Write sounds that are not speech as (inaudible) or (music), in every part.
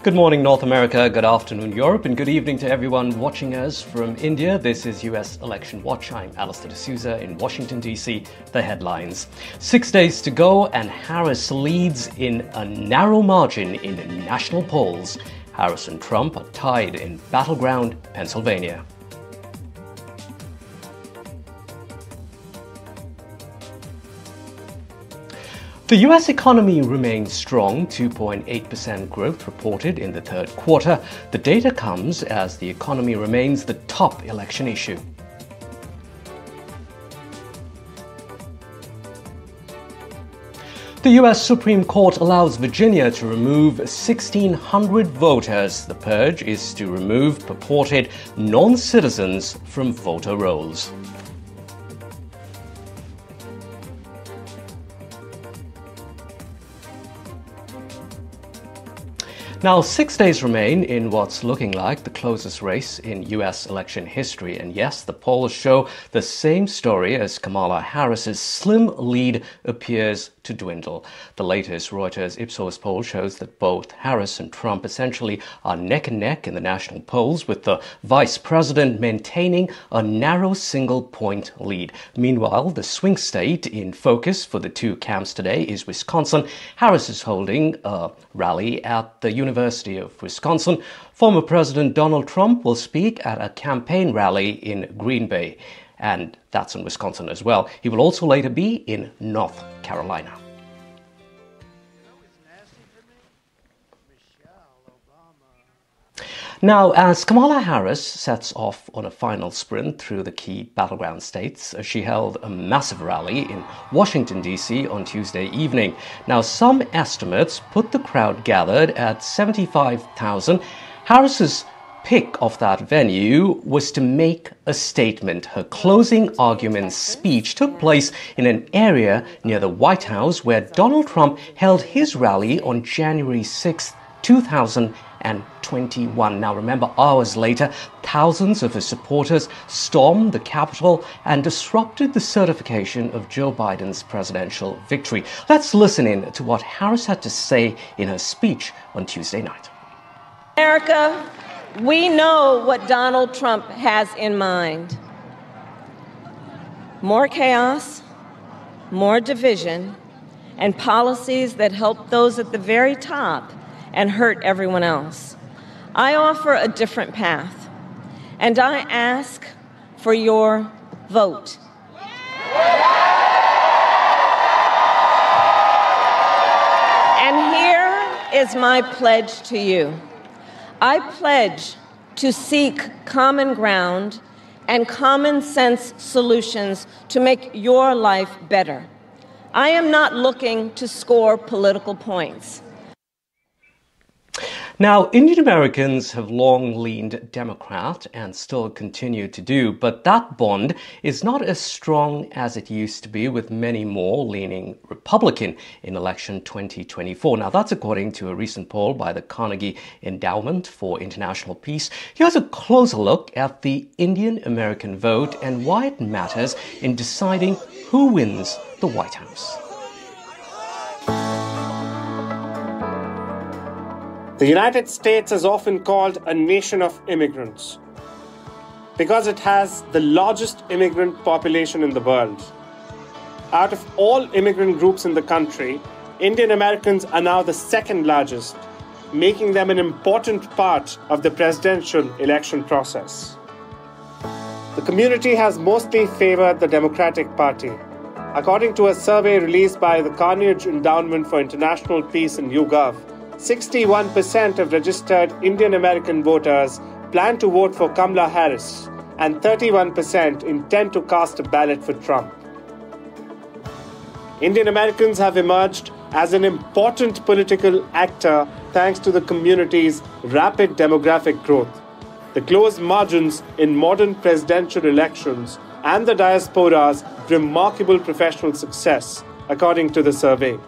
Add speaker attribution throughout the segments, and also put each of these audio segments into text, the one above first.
Speaker 1: Good morning, North America. Good afternoon, Europe, and good evening to everyone watching us from India. This is US Election Watch. I'm Allister D'Souza in Washington, D.C. The headlines Six days to go, and Harris leads in a narrow margin in national polls. Harris and Trump are tied in battleground Pennsylvania. The US economy remains strong, 2.8% growth reported in the third quarter. The data comes as the economy remains the top election issue. The US Supreme Court allows Virginia to remove 1,600 voters. The purge is to remove purported non citizens from voter rolls. Now, six days remain in what's looking like the closest race in US election history. And yes, the polls show the same story as Kamala Harris's slim lead appears to dwindle. The latest Reuters Ipsos poll shows that both Harris and Trump essentially are neck and neck in the national polls, with the vice president maintaining a narrow single point lead. Meanwhile, the swing state in focus for the two camps today is Wisconsin. Harris is holding a rally at the University of Wisconsin. Former President Donald Trump will speak at a campaign rally in Green Bay and that's in Wisconsin as well. He will also later be in North Carolina. Now, uh, as Kamala Harris sets off on a final sprint through the key battleground states, uh, she held a massive rally in Washington, D.C. on Tuesday evening. Now, some estimates put the crowd gathered at 75,000. Harris's pick of that venue was to make a statement. Her closing argument speech took place in an area near the White House where Donald Trump held his rally on January 6, 2021. Now, remember, hours later, thousands of his supporters stormed the Capitol and disrupted the certification of Joe Biden's presidential victory. Let's listen in to what Harris had to say in her speech on Tuesday night.
Speaker 2: America, we know what Donald Trump has in mind more chaos, more division, and policies that help those at the very top and hurt everyone else. I offer a different path, and I ask for your vote. And here is my pledge to you. I pledge to seek common ground and common sense solutions to make your life better. I am not looking to score political points.
Speaker 1: Now, Indian Americans have long leaned Democrat and still continue to do, but that bond is not as strong as it used to be, with many more leaning Republican in election 2024. Now, that's according to a recent poll by the Carnegie Endowment for International Peace. Here's a closer look at the Indian American vote and why it matters in deciding who wins the White House.
Speaker 3: The United States is often called a nation of immigrants because it has the largest immigrant population in the world. Out of all immigrant groups in the country, Indian Americans are now the second largest, making them an important part of the presidential election process. The community has mostly favored the Democratic Party. According to a survey released by the Carnegie Endowment for International Peace in YouGov, 61% of registered Indian American voters plan to vote for Kamala Harris, and 31% intend to cast a ballot for Trump. Indian Americans have emerged as an important political actor thanks to the community's rapid demographic growth, the close margins in modern presidential elections, and the diaspora's remarkable professional success, according to the survey.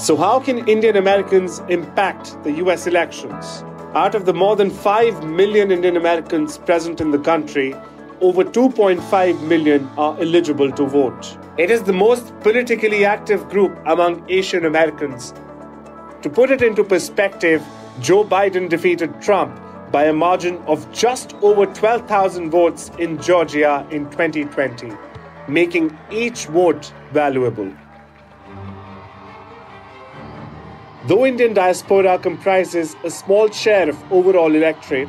Speaker 3: So, how can Indian Americans impact the US elections? Out of the more than 5 million Indian Americans present in the country, over 2.5 million are eligible to vote. It is the most politically active group among Asian Americans. To put it into perspective, Joe Biden defeated Trump by a margin of just over 12,000 votes in Georgia in 2020, making each vote valuable. Though Indian diaspora comprises a small share of overall electorate,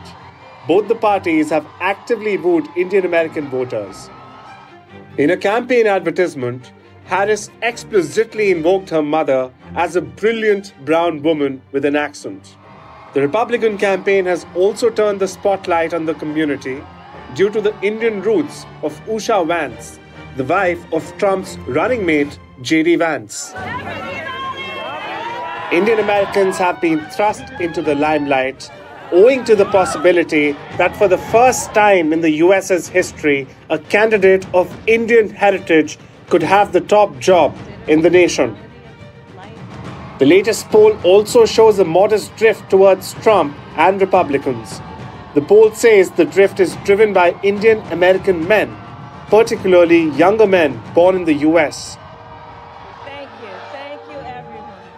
Speaker 3: both the parties have actively wooed Indian American voters. In a campaign advertisement, Harris explicitly invoked her mother as a brilliant brown woman with an accent. The Republican campaign has also turned the spotlight on the community due to the Indian roots of Usha Vance, the wife of Trump's running mate, J.D. Vance. Indian Americans have been thrust into the limelight owing to the possibility that for the first time in the US's history, a candidate of Indian heritage could have the top job in the nation. The latest poll also shows a modest drift towards Trump and Republicans. The poll says the drift is driven by Indian American men, particularly younger men born in the US.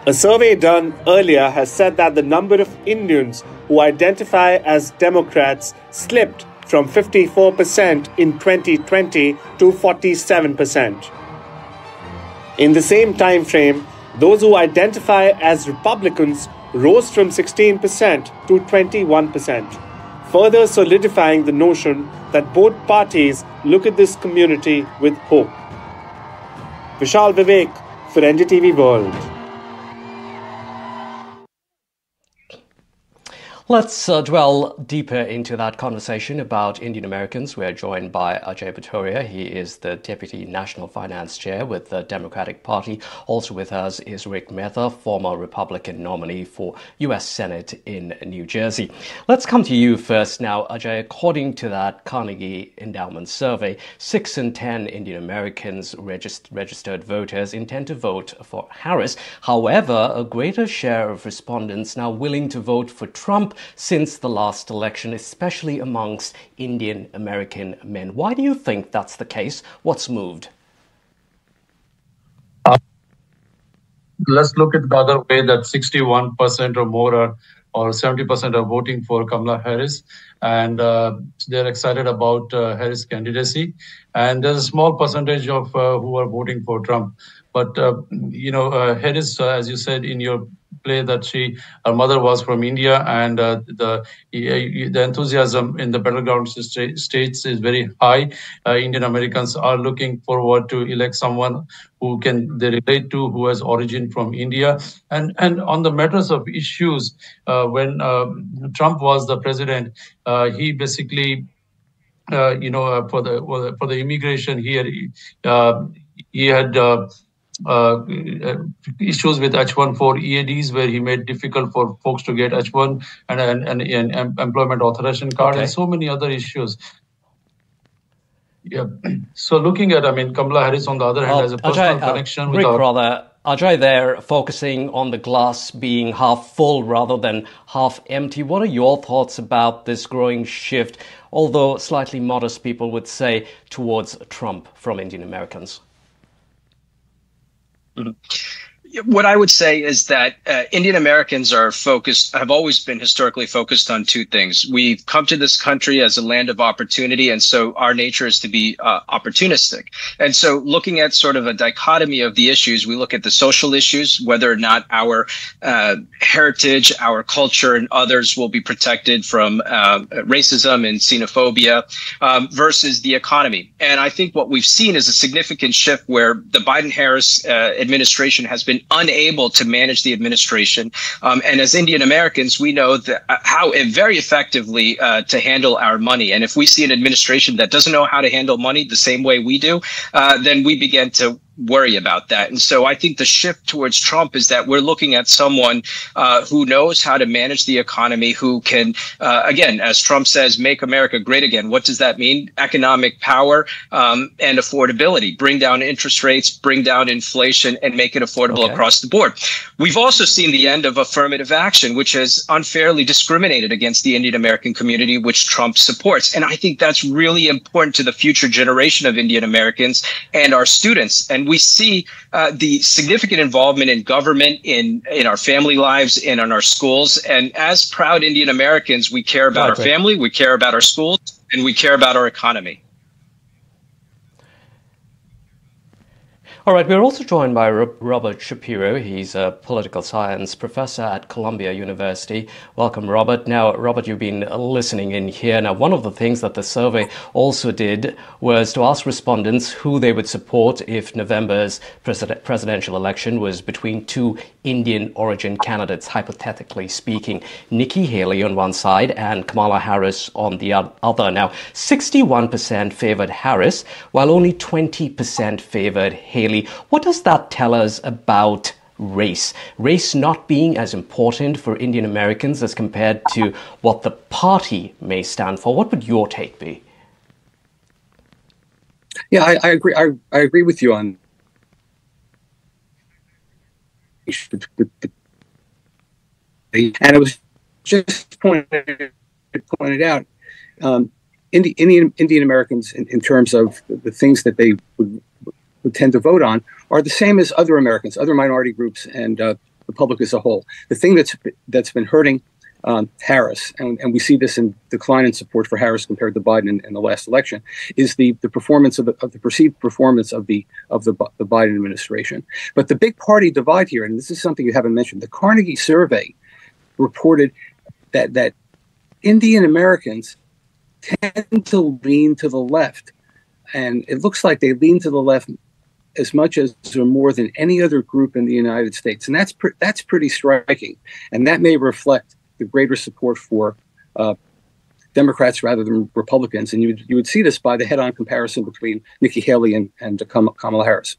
Speaker 3: A survey done earlier has said that the number of Indians who identify as Democrats slipped from 54% in 2020 to 47%. In the same time frame, those who identify as Republicans rose from 16% to 21%, further solidifying the notion that both parties look at this community with hope. Vishal Vivek for NDTV World.
Speaker 1: Let's uh, dwell deeper into that conversation about Indian Americans. We are joined by Ajay Bhutoria. He is the Deputy National Finance Chair with the Democratic Party. Also with us is Rik Mehta, former Republican nominee for U.S. Senate in New Jersey. Let's come to you first now, Ajay. According to that Carnegie Endowment survey, six in ten Indian Americans regist- registered voters intend to vote for Harris. However, a greater share of respondents now willing to vote for Trump since the last election, especially amongst Indian American men. Why do you think that's the case? What's moved?
Speaker 4: Uh, let's look at the other way that 61% or more are or 70% are voting for Kamala Harris, and uh, they're excited about uh, Harris' candidacy. And there's a small percentage of uh, who are voting for Trump. But uh, you know, uh, Harris, as you said in your play that she her mother was from India, and uh, the the enthusiasm in the battleground states is very high. Uh, Indian Americans are looking forward to elect someone who can they relate to, who has origin from India, and and on the matters of issues, uh, when um, Trump was the president, uh, he basically. Uh, you know, for the for the immigration, he had he had uh, issues with H1 for EADs, where he made difficult for folks to get H1 and an, an, employment authorization card, okay. and so many other issues. Yeah. (clears throat) So looking at, I mean, Kamala Harris on the other hand has a personal Ajay, connection uh, with
Speaker 1: Rik,
Speaker 4: our...
Speaker 1: rather, Ajay there focusing on the glass being half full rather than half empty. What are your thoughts about this growing shift, although slightly modest people would say, towards Trump from Indian Americans?
Speaker 5: うん。What I would say is that uh, Indian Americans are focused, have always been historically focused on two things. We've come to this country as a land of opportunity, and so our nature is to be uh, opportunistic. And so, looking at sort of a dichotomy of the issues, we look at the social issues, whether or not our uh, heritage, our culture, and others will be protected from uh, racism and xenophobia, um, versus the economy. And I think what we've seen is a significant shift where the Biden Harris uh, administration has been unable to manage the administration. Um, and as Indian Americans, we know that, uh, how very effectively uh, to handle our money. And if we see an administration that doesn't know how to handle money the same way we do, uh, then we begin to worry about that. And so I think the shift towards Trump is that we're looking at someone uh, who knows how to manage the economy, who can, uh, again, as Trump says, make America great again. What does that mean? Economic power um, and affordability, bring down interest rates, bring down inflation, and make it affordable okay. across the board. We've also seen the end of affirmative action, which has unfairly discriminated against the Indian American community, which Trump supports. And I think that's really important to the future generation of Indian Americans and our students. And and we see uh, the significant involvement in government, in in our family lives, and in our schools. And as proud Indian Americans, we care about right, our family, we care about our schools, and we care about our economy.
Speaker 1: All right, we're also joined by Robert Shapiro. He's a political science professor at Columbia University. Welcome, Robert. Now, Robert, you've been listening in here. Now, one of the things that the survey also did was to ask respondents who they would support if November's presidential election was between two Indian origin candidates, hypothetically speaking, Nikki Haley on one side and Kamala Harris on the other. Now, 61% favored Harris, while only 20% favored Haley. What does that tell us about race? Race not being as important for Indian Americans as compared to what the party may stand for. What would your take be?
Speaker 6: Yeah, I, I agree. I, I agree with you on and it was just pointed pointed out um, Indian Indian Americans in, in, terms of the things that they would would tend to vote on are the same as other Americans, other minority groups, and uh, the public as a whole. The thing that's that's been hurting um, Harris, and, and, we see this in decline in support for Harris compared to Biden in, in the last election, is the, the performance of the, of the, perceived performance of the of the, the Biden administration. But the big party divide here, and this is something you haven't mentioned, the Carnegie survey reported that that Indian Americans tend to lean to the left, and it looks like they lean to the left as much as or more than any other group in the United States, and that's pre- that's pretty striking, and that may reflect the greater support for uh, Democrats rather than Republicans, and you you would see this by the head-on comparison between Nikki Haley and and Kamala Harris.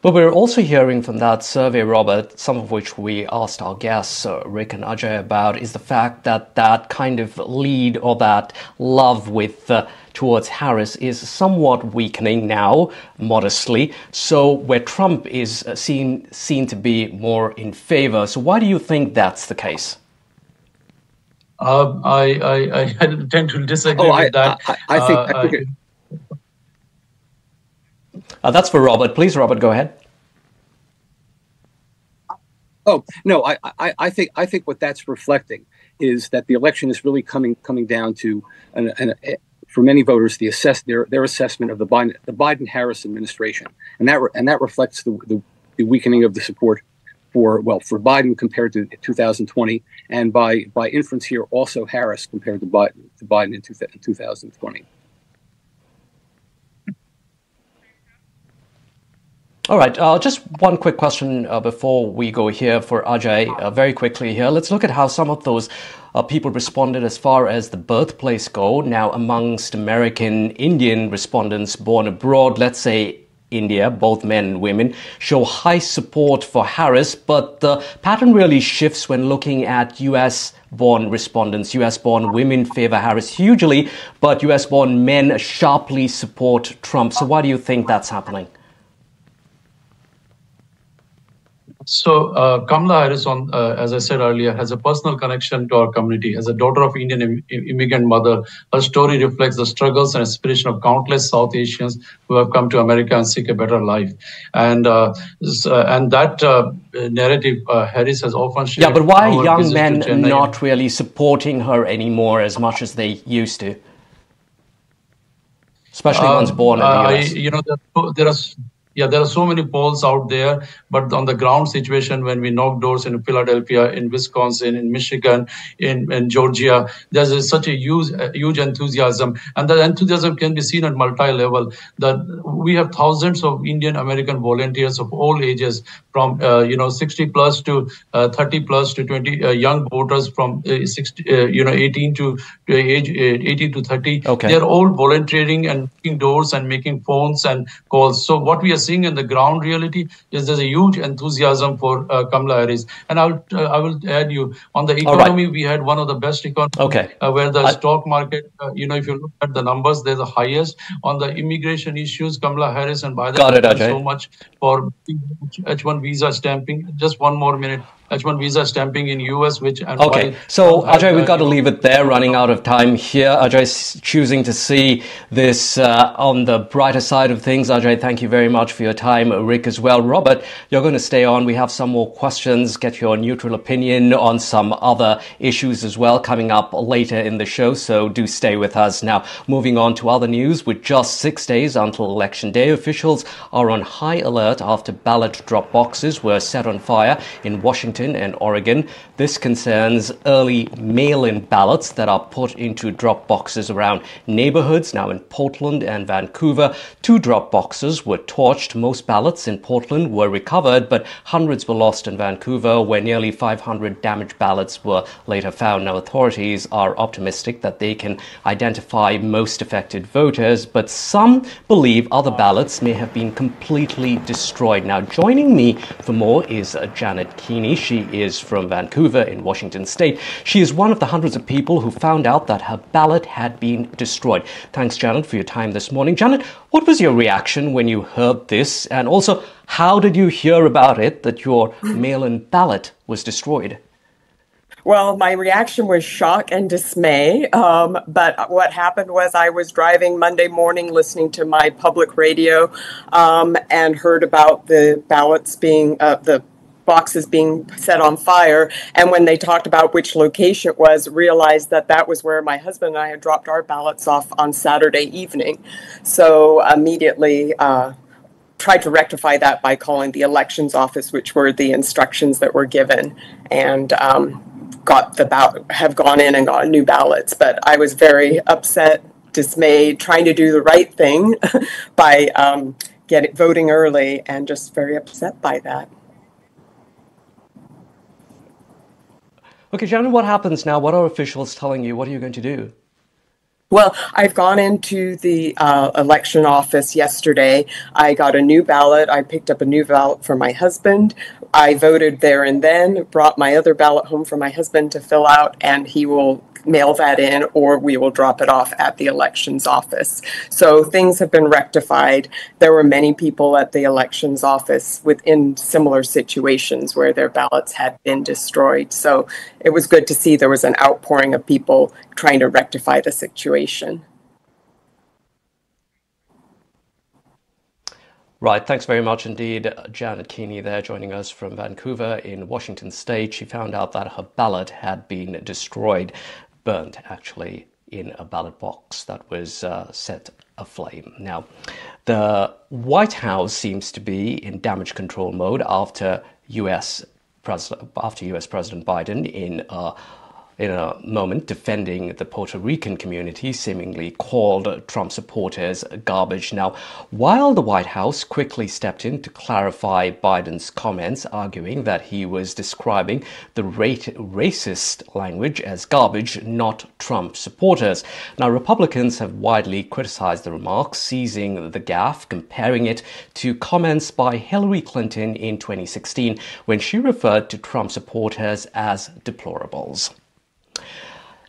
Speaker 1: But we're also hearing from that survey, Robert, some of which we asked our guests, uh, Rik and Ajay, about, is the fact that that kind of lead or that love with uh, towards Harris is somewhat weakening now, modestly. So where Trump is uh, seen seen to be more in favor. So why do you think that's the case?
Speaker 4: Uh, I, I, I (laughs) tend to disagree
Speaker 6: oh,
Speaker 4: with
Speaker 6: I, that. I, I think, I think it,
Speaker 1: uh, that's for Robert. Please, Robert, go ahead.
Speaker 6: Oh no, I, I, I think I think what that's reflecting is that the election is really coming coming down to an, an, a, for many voters the assess their their assessment of the Biden the Biden Harris administration, and that re, and that reflects the, the, the weakening of the support for well for Biden compared to 2020, and by by inference here also Harris compared to Biden to Biden in, two, in 2020.
Speaker 1: All right, uh, just one quick question uh, before we go here for Ajay, uh, very quickly here. Let's look at how some of those uh, people responded as far as the birthplace go. Now, amongst American Indian respondents born abroad, let's say India, both men and women, show high support for Harris, but the pattern really shifts when looking at US born respondents. US born women favor Harris hugely, but US born men sharply support Trump. So, why do you think that's happening?
Speaker 4: So uh, Kamala Harris, on uh, as I said earlier, has a personal connection to our community. As a daughter of Indian Im- immigrant mother, her story reflects the struggles and aspiration of countless South Asians who have come to America and seek a better life. And uh, uh and that uh, narrative, uh, Harris has often shared.
Speaker 1: Yeah, but why are young men not really supporting her anymore as much as they used to? Especially ones born in the US.
Speaker 4: you know, there, there are yeah, there are so many polls out there, but on the ground situation, when we knock doors in Philadelphia, in Wisconsin, in Michigan, in, in Georgia, there's a, such a huge, a huge enthusiasm, and that enthusiasm can be seen at multi-level. That we have thousands of Indian American volunteers of all ages, from uh, you know 60 plus to uh, 30 plus to 20 uh, young voters from uh, 60, uh, you know 18 to, to age uh, 18 to 30.
Speaker 1: Okay.
Speaker 4: They're all volunteering and knocking doors and making phones and calls. So what we are seeing in the ground reality is there's a huge enthusiasm for uh, Kamala Harris. And I'll uh, I will add you on the economy. Right. We had one of the best economies.
Speaker 1: Okay.
Speaker 4: Uh, where the I, stock market, uh, you know, if you look at the numbers, they're the highest on the immigration issues. Kamala Harris and by the way, so much for H1 visa stamping. Just one more minute H1 visa stamping in US, which
Speaker 1: okay. So Ajay, we've got to leave it there. Running out of time here. Ajay choosing to see this uh, on the brighter side of things. Ajay, thank you very much for your time. Rik as well. Robert, you're going to stay on. We have some more questions. Get your neutral opinion on some other issues as well coming up later in the show. So do stay with us. Now, moving on to other news. With just six days until election day, officials are on high alert after ballot drop boxes were set on fire in Washington. Washington and Oregon. This concerns early mail in ballots that are put into drop boxes around neighborhoods. Now, in Portland and Vancouver, two drop boxes were torched. Most ballots in Portland were recovered, but hundreds were lost in Vancouver, where nearly 500 damaged ballots were later found. Now, authorities are optimistic that they can identify most affected voters, but some believe other ballots may have been completely destroyed. Now, joining me for more is Janet Keeney. She is from Vancouver in Washington state. She is one of the hundreds of people who found out that her ballot had been destroyed. Thanks, Janet, for your time this morning. Janet, what was your reaction when you heard this? And also, how did you hear about it that your (laughs) mail in ballot was destroyed?
Speaker 7: Well, my reaction was shock and dismay. Um, but what happened was I was driving Monday morning listening to my public radio um, and heard about the ballots being, uh, the boxes being set on fire. And when they talked about which location it was, realized that that was where my husband and I had dropped our ballots off on Saturday evening. So immediately, uh, tried to rectify that by calling the elections office, which were the instructions that were given, and um, got the ballot, have gone in and got new ballots. But I was very upset, dismayed, trying to do the right thing (laughs) by um, getting voting early, and just very upset by that.
Speaker 1: Okay, Shannon, what happens now? What are officials telling you? What are you going to do?
Speaker 7: Well, I've gone into the uh, election office yesterday. I got a new ballot. I picked up a new ballot for my husband. I voted there and then, brought my other ballot home for my husband to fill out, and he will mail that in or we will drop it off at the elections office. So things have been rectified. There were many people at the elections office within similar situations where their ballots had been destroyed. So it was good to see there was an outpouring of people trying to rectify the situation.
Speaker 1: Right, thanks very much indeed, Janet Keeney there joining us from Vancouver in Washington state. She found out that her ballot had been destroyed burnt actually in a ballot box that was uh, set aflame. Now, the White House seems to be in damage control mode after U.S. President after U.S. President Biden in a in a moment defending the Puerto Rican community, seemingly called Trump supporters garbage. Now, while the White House quickly stepped in to clarify Biden's comments, arguing that he was describing the racist language as garbage, not Trump supporters. Now, Republicans have widely criticized the remarks, seizing the gaffe, comparing it to comments by Hillary Clinton in 2016 when she referred to Trump supporters as deplorables.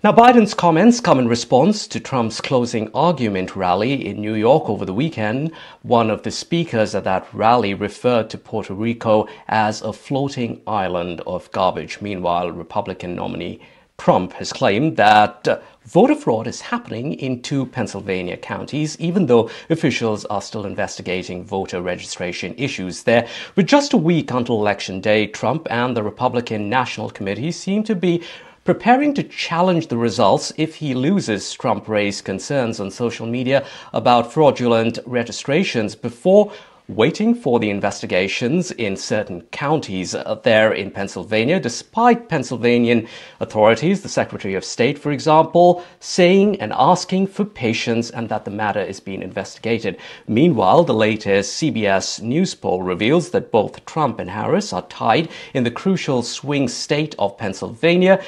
Speaker 1: Now, Biden's comments come in response to Trump's closing argument rally in New York over the weekend. One of the speakers at that rally referred to Puerto Rico as a floating island of garbage. Meanwhile, Republican nominee Trump has claimed that voter fraud is happening in two Pennsylvania counties, even though officials are still investigating voter registration issues there. With just a week until Election Day, Trump and the Republican National Committee seem to be preparing to challenge the results if he loses. Trump raised concerns on social media about fraudulent registrations before waiting for the investigations in certain counties there in Pennsylvania, despite Pennsylvanian authorities, the Secretary of State, for example, saying and asking for patience and that the matter is being investigated. Meanwhile, the latest CBS News poll reveals that both Trump and Harris are tied in the crucial swing state of Pennsylvania.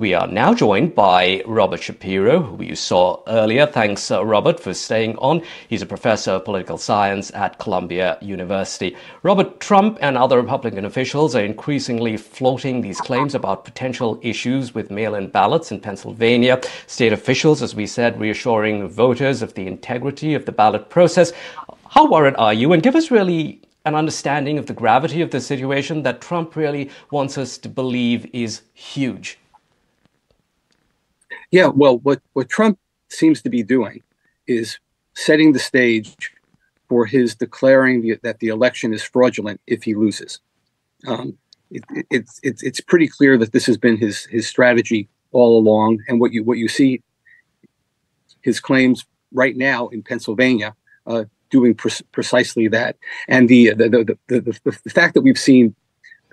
Speaker 1: We are now joined by Robert Shapiro, who you saw earlier. Thanks, uh, Robert, for staying on. He's a professor of political science at Columbia University. Robert, Trump and other Republican officials are increasingly floating these claims about potential issues with mail in ballots in Pennsylvania. State officials, as we said, reassuring voters of the integrity of the ballot process. How worried are you? And give us really an understanding of the gravity of the situation that Trump really wants us to believe is huge?
Speaker 6: Yeah, well, what, what Trump seems to be doing is setting the stage for his declaring the, that the election is fraudulent if he loses. Um, it, it, it's pretty clear that this has been his his strategy all along, and what you what you see his claims right now in Pennsylvania uh, doing pre- precisely that, and the the, the the, the the fact that we've seen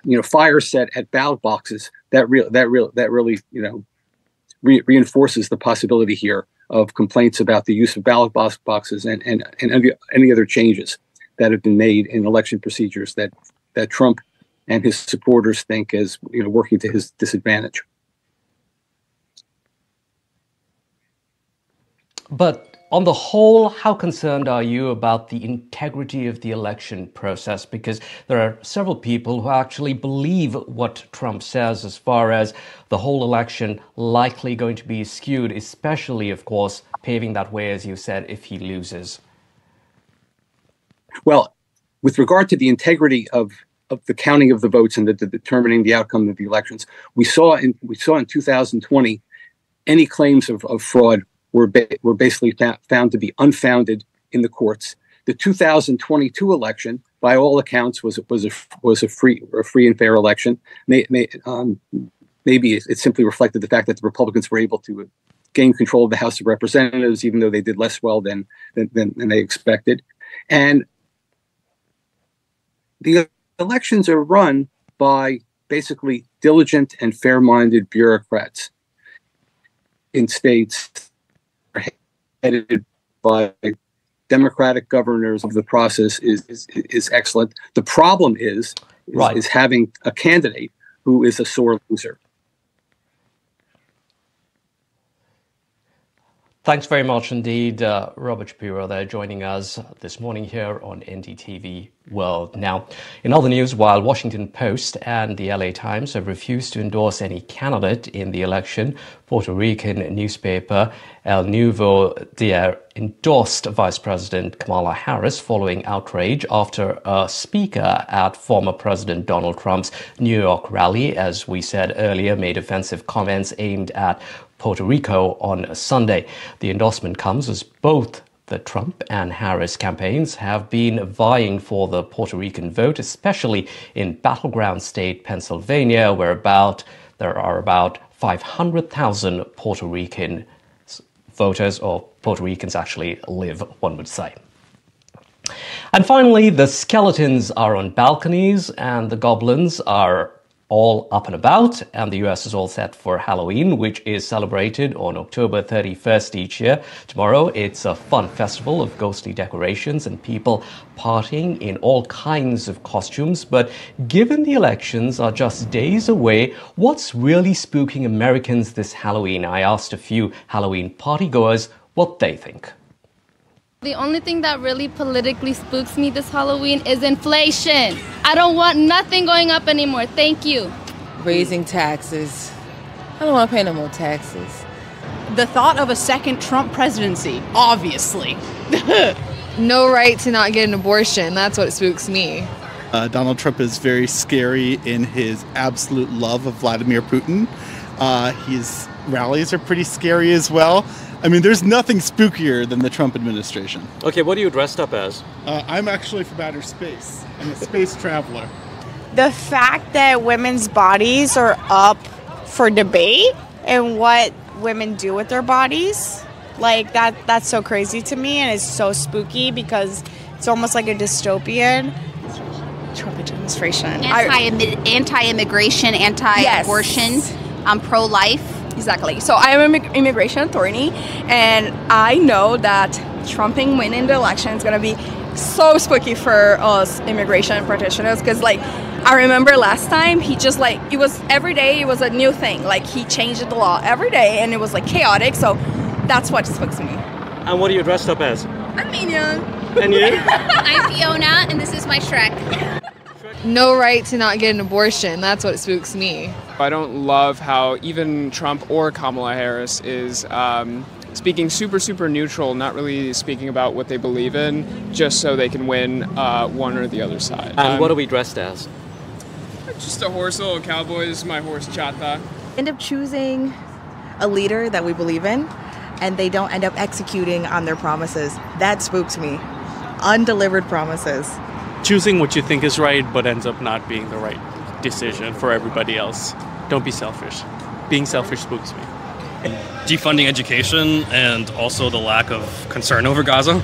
Speaker 6: you know fire set at ballot boxes that real that real that really you know re- reinforces the possibility here of complaints about the use of ballot box boxes and, and, and any, any other changes that have been made in election procedures that, that Trump and his supporters think is you know working to his disadvantage.
Speaker 1: But on the whole, how concerned are you about the integrity of the election process? Because there are several people who actually believe what Trump says as far as the whole election likely going to be skewed, especially, of course, paving that way, as you said, if he loses.
Speaker 6: Well, with regard to the integrity of of the counting of the votes and the, the determining the outcome of the elections, we saw in we saw in 2020 any claims of, of fraud were, ba- were basically fa- found to be unfounded in the courts. The 2022 election, by all accounts, was was a was a free a free and fair election. May, may, um, maybe it, it, simply reflected the fact that the Republicans were able to gain control of the House of Representatives, even though they did less well than than, than, than they expected. And the elections are run by basically diligent and fair-minded bureaucrats in states headed by democratic governors of the process is, is, is excellent. The problem is, is, right. is having a candidate who is a sore loser.
Speaker 1: Thanks very much indeed, uh, Robert Shapiro, there joining us this morning here on NDTV World. Now, in other news, while Washington Post and the LA Times have refused to endorse any candidate in the election, Puerto Rican newspaper El Nuevo Dia endorsed Vice President Kamala Harris following outrage after a speaker at former President Donald Trump's New York rally, as we said earlier, made offensive comments aimed at Puerto Rico on Sunday. The endorsement comes as both the Trump and Harris campaigns have been vying for the Puerto Rican vote, especially in battleground state Pennsylvania, where about there are about 500,000 Puerto Rican voters, or Puerto Ricans actually live, one would say. And finally, the skeletons are on balconies and the goblins are all up and about, and the US is all set for Halloween, which is celebrated on October 31st each year. Tomorrow, it's a fun festival of ghostly decorations and people partying in all kinds of costumes. But given the elections are just days away, what's really spooking Americans this Halloween? I asked a few Halloween partygoers what they think.
Speaker 8: The only thing that really politically spooks me this Halloween is inflation. I don't want nothing going up anymore. Thank you.
Speaker 9: Raising taxes. I don't want to pay no more taxes.
Speaker 10: The thought of a second Trump presidency, obviously. (laughs)
Speaker 11: no right to not get an abortion. That's what spooks me.
Speaker 12: Uh, Donald Trump is very scary in his absolute love of Vladimir Putin. Uh, his rallies are pretty scary as well. I mean, there's nothing spookier than the Trump administration.
Speaker 1: Okay, what are you dressed up as?
Speaker 12: Uh, I'm actually from outer space. I'm a space traveler.
Speaker 13: The fact that women's bodies are up for debate and what women do with their bodies, like that, that's so crazy to me and it's so spooky because it's almost like a dystopian.
Speaker 10: Trump administration.
Speaker 14: Anti anti-immigration, anti-abortion, yes. um, pro-life
Speaker 15: Exactly. So I am an immigration attorney, and I know that Trumping winning the election is going to be so spooky for us immigration practitioners because, like, I remember last time he just like it was every day it was a new thing. Like he changed the law every day, and it was like chaotic. So that's what spooks me.
Speaker 1: And what are you dressed up as?
Speaker 15: I'm Minion.
Speaker 1: And you? (laughs)
Speaker 14: I'm Fiona, and this is my Shrek.
Speaker 11: No right to not get an abortion. That's what spooks me.
Speaker 16: I don't love how even Trump or Kamala Harris is um, speaking super, super neutral, not really speaking about what they believe in, just so they can win uh, one or the other side.
Speaker 1: And um, what are we dressed as?
Speaker 16: Just a horse, a little cowboy. This is my horse, Chata.
Speaker 17: End up choosing a leader that we believe in, and they don't end up executing on their promises. That spooks me. Undelivered promises.
Speaker 18: Choosing what you think is right, but ends up not being the right decision for everybody else. Don't be selfish. Being selfish spooks me.
Speaker 19: Defunding education and also the lack of concern over Gaza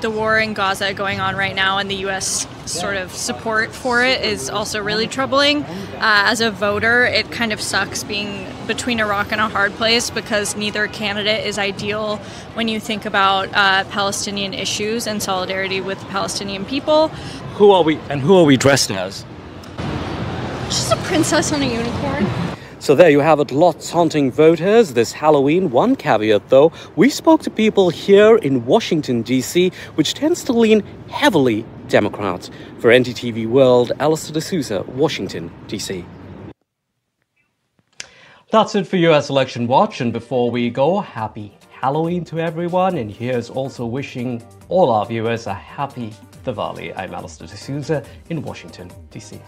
Speaker 20: the war in Gaza going on right now and the U.S. sort of support for it is also really troubling. Uh, as a voter, it kind of sucks being between a rock and a hard place because neither candidate is ideal when you think about uh, Palestinian issues and solidarity with the Palestinian people.
Speaker 1: Who are we, and who are we dressed as?
Speaker 20: Just a princess on a unicorn.
Speaker 1: So there you have it, lots haunting voters this Halloween. One caveat though, we spoke to people here in Washington, D.C., which tends to lean heavily Democrat. For NDTV World, Allister D'Souza, Washington, D.C. That's it for US Election Watch, and before we go, happy Halloween to everyone, and here's also wishing all our viewers a happy Diwali. I'm Allister D'Souza in Washington, D.C.